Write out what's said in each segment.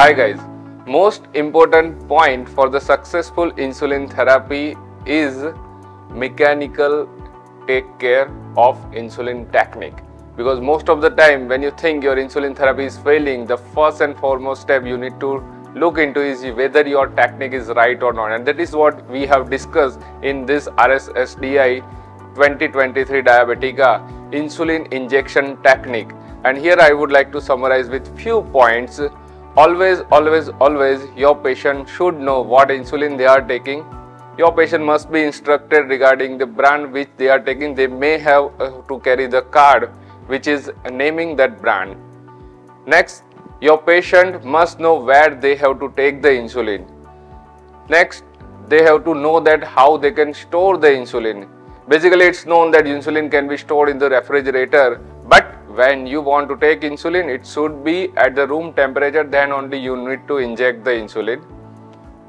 Hi guys, most important point for the successful insulin therapy is mechanical take care of insulin technique. Because most of the time when you think your insulin therapy is failing the first and foremost step you need to look into is whether your technique is right or not. And that is what we have discussed in this RSSDI 2023 Diabetica insulin injection technique. And here I would like to summarize with few points always always always your patient should know what insulin they are taking. Your patient must be instructed regarding the brand which they are taking. They may have uh, to carry the card which is naming that brand. Next your patient must know where they have to take the insulin. Next they have to know that how they can store the insulin. Basically it's known that insulin can be stored in the refrigerator when you want to take insulin it should be at the room temperature then only you need to inject the insulin.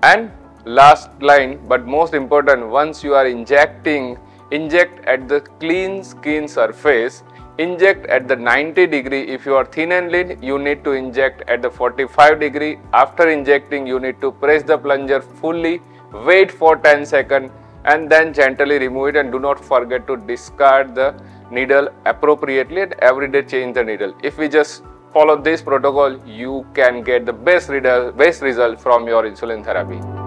And last line but most important once you are injecting inject at the clean skin surface inject at the 90 degree. If you are thin and lean you need to inject at the 45 degree. After injecting you need to press the plunger fully wait for 10 seconds and then gently remove it and do not forget to discard the needle appropriately and every day change the needle. If we just follow this protocol, you can get the best, best result from your insulin therapy.